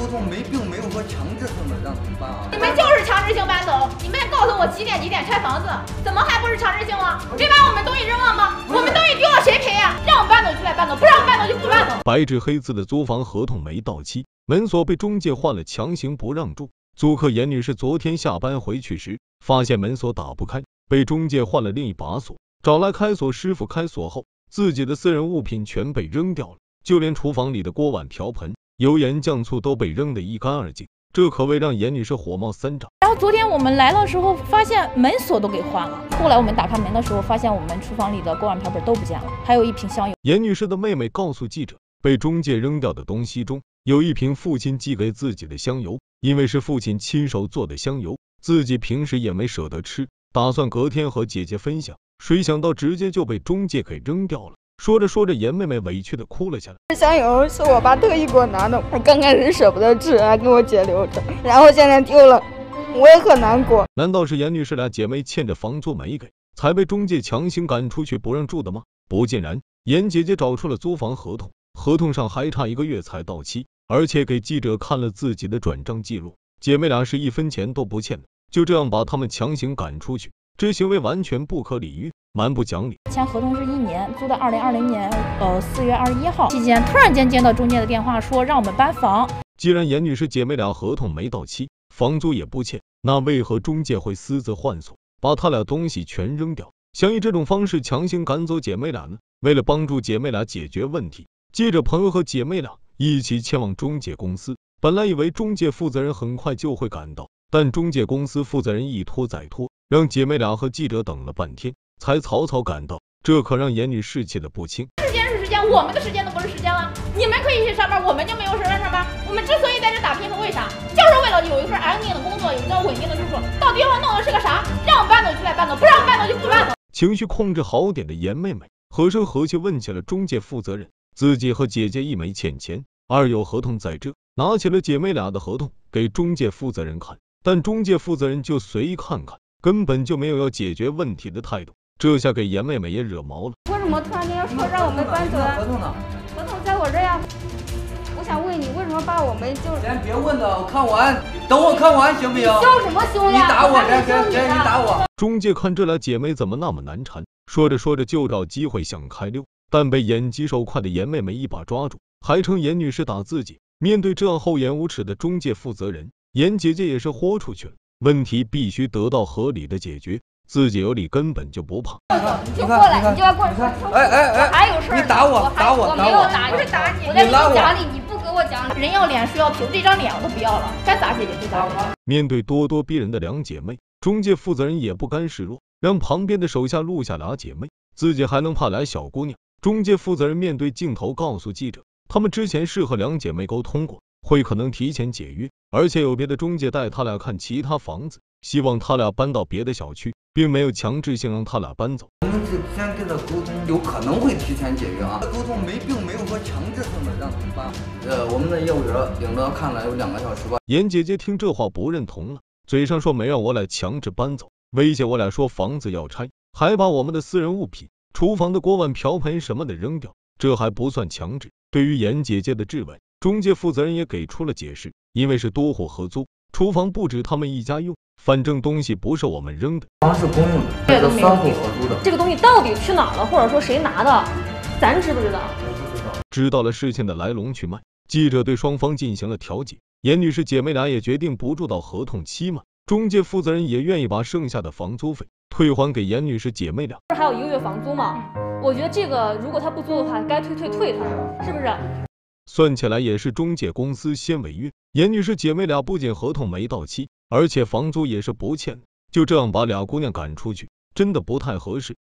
沟通没并没有说强制他们让他们搬啊。你们就是强制性搬走，你们告诉我几点几点拆房子，怎么还不是强制性了？别把我们东西扔了吗？我们东西丢了谁赔呀？让我们搬走就来搬走，不让我们搬走就不搬走。白纸黑字的租房合同没到期，门锁被中介换了，强行不让住。租客严女士昨天下班回去时，发现门锁打不开，被中介换了另一把锁，找来开锁师傅开锁后，自己的私人物品全被扔掉了，就连厨房里的锅碗瓢盆、油盐酱醋都被扔得一干二净，这可谓让严女士火冒三丈。然后昨天我们来的时候，发现门锁都给换了。后来我们打开门的时候，发现我们厨房里的锅碗瓢盆都不见了，还有一瓶香油。严女士的妹妹告诉记者，被中介扔掉的东西中有一瓶父亲寄给自己的香油，因为是父亲亲手做的香油，自己平时也没舍得吃，打算隔天和姐姐分享，谁想到直接就被中介给扔掉了。说着说着，严妹妹委屈的哭了下来。这香油是我爸特意给我拿的，我刚开始舍不得吃，还给我姐留着，然后现在丢了，我也很难过。难道是严女士俩姐妹欠着房租没给，才被中介强行赶出去不让住的吗？不尽然，严姐姐找出了租房合同，合同上还差一个月才到期，而且给记者看了自己的转账记录，姐妹俩是一分钱都不欠的，就这样把他们强行赶出去，这行为完全不可理喻，蛮不讲理。签合同是一年，租到二零二零年呃四月二十一号期间，突然间接到中介的电话，说让我们搬房。既然严女士姐妹俩合同没到期，房租也不欠，那为何中介会私自换锁，把他俩东西全扔掉，想以这种方式强行赶走姐妹俩呢？为了帮助姐妹俩解决问题，记者朋友和姐妹俩一起前往中介公司。本来以为中介负责人很快就会赶到，但中介公司负责人一拖再拖，让姐妹俩和记者等了半天，才草草赶到。这可让严女士气得不轻。时间是时间，我们的时间都不是时间了。你们可以去上班，我们就没有时间上班。我们之所以在这打拼是为啥？就是为了有一份安定的工作，有一个稳定的住处。到底我弄的是个啥？让我搬走就来搬走，不让我搬走就不搬走。情绪控制好点的严妹妹和声和气问起了中介负责人，自己和姐姐一没欠钱，二有合同在这，拿起了姐妹俩的合同给中介负责人看，但中介负责人就随意看看，根本就没有要解决问题的态度，这下给严妹妹也惹毛了。为什么突然间要说让我们搬走啊？合同呢？合同在我这呀。我想问你，为什么把我们就先别问了，我看完，等我看完行不行？凶什么凶呀？你打我，还别别别，你打我！中介看这俩姐妹怎么那么难缠，说着说着就找机会想开溜，但被眼疾手快的严妹妹一把抓住，还称严女士打自己。面对这样厚颜无耻的中介负责人，严姐姐也是豁出去了。问题必须得到合理的解决，自己有理根本就不怕。你就过来，你就要过来。哎哎哎，还有事儿你打我我打我我没有打我打你，不是打你我在给你拉我你讲理，你不给我讲理。人要脸，树要皮，我这张脸我都不要了，该咋解决就咋解决。面对咄咄逼人的两姐妹，中介负责人也不甘示弱，让旁边的手下录下俩姐妹，自己还能怕俩小姑娘？中介负责人面对镜头告诉记者，他们之前是和两姐妹沟通过，会可能提前解约，而且有别的中介带他俩看其他房子，希望他俩搬到别的小区，并没有强制性让他俩搬走。我们是先跟他沟通，有可能会提前解约啊。沟通没并没有说强制性的让他们搬。呃，我们的业务员领着看了有两个小时吧。严姐姐听这话不认同了，嘴上说没让我俩强制搬走，威胁我俩说房子要拆，还把我们的私人物品、厨房的锅碗瓢盆什么的扔掉，这还不算强制。对于严姐姐的质问，中介负责人也给出了解释，因为是多户合租，厨房不止他们一家用，反正东西不是我们扔的。房是公用的，这三户合租的。这个东西到底去哪儿了，或者说谁拿的，咱知不知道？知道了事情的来龙去脉，记者对双方进行了调解。严女士姐妹俩也决定不住到合同期满，中介负责人也愿意把剩下的房租费退还给严女士姐妹俩。不是还有一个月房租吗？我觉得这个如果他不租的话，该退退退他，是不是？算起来也是中介公司先违约。严女士姐妹俩不仅合同没到期，而且房租也是不欠，就这样把俩姑娘赶出去，真的不太合适。